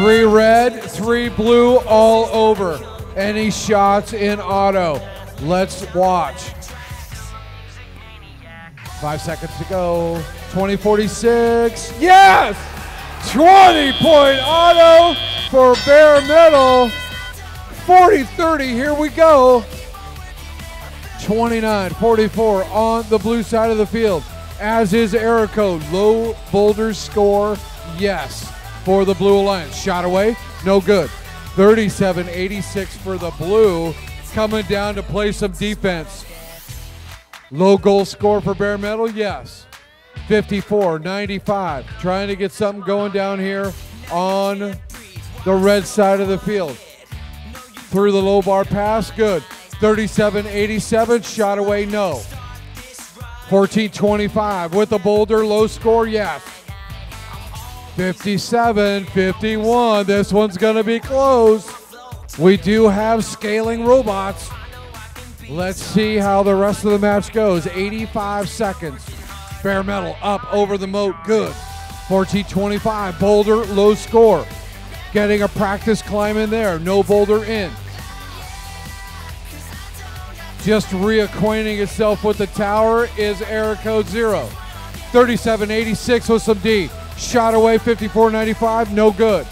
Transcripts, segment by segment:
Three red, three blue, all over. Any shots in auto? Let's watch. Five seconds to go. 2046. Yes! 20 point auto for Bear Metal. 40 30. Here we go. 29 44 on the blue side of the field, as is Erico. Low boulders score, yes, for the Blue Alliance. Shot away, no good. 37 86 for the blue, coming down to play some defense. Low goal score for Bear Metal, yes. 54 95, trying to get something going down here on the red side of the field. Through the low bar pass, good. 37 87, shot away, no. 14 25 with the boulder, low score, yes. 57 51, this one's gonna be close. We do have scaling robots. Let's see how the rest of the match goes. 85 seconds. Bear metal up over the moat, good. 14 25, boulder, low score. Getting a practice climb in there, no boulder in just reacquainting itself with the tower is error code Xero. 3786 with some D. Shot away 5495, no good.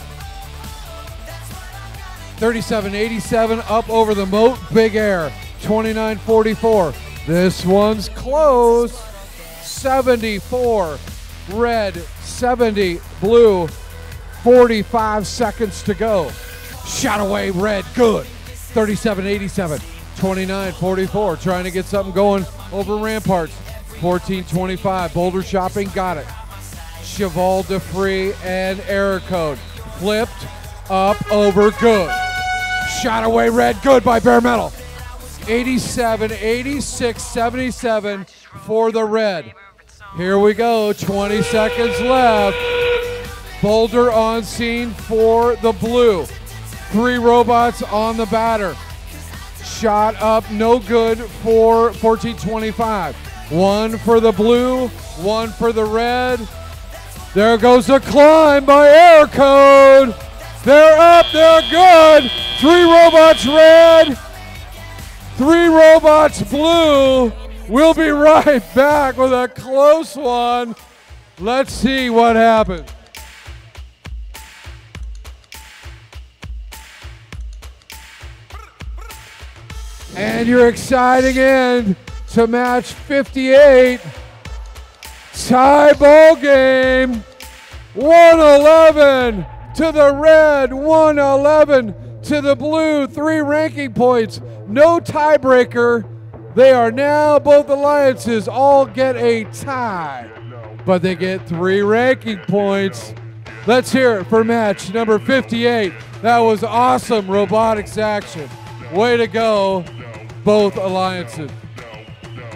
3787 up over the moat, big air. 2944. This one's close. 74 red, 70 blue. 45 seconds to go. Shot away red, good. 3787. 29 44, trying to get something going over Ramparts. 14.25. Boulder Shopping got it. Cheval de Frise and Error Code. Flipped up over good. Shot away red, good by Bear Metal. 87, 86, 77 for the red. Here we go, 20 seconds left. Boulder on scene for the blue. Three robots on the batter shot up, no good for 1425. One for the blue, one for the red. There goes the climb by Error Code. They're up, they're good. Three robots red, three robots blue. We'll be right back with a close one. Let's see what happens. And your exciting end to match 58. Tie ball game. 111 to the red, 111 to the blue. Three ranking points. No tiebreaker. They are now, both alliances all get a tie, but they get three ranking points. Let's hear it for match number 58. That was awesome robotics action. Way to go both alliances.